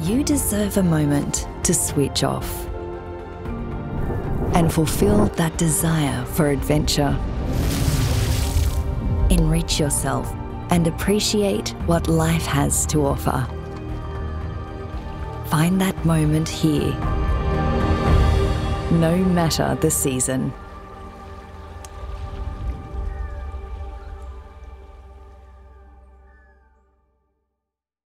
you deserve a moment to switch off and fulfill that desire for adventure. Enrich yourself and appreciate what life has to offer. Find that moment here, no matter the season.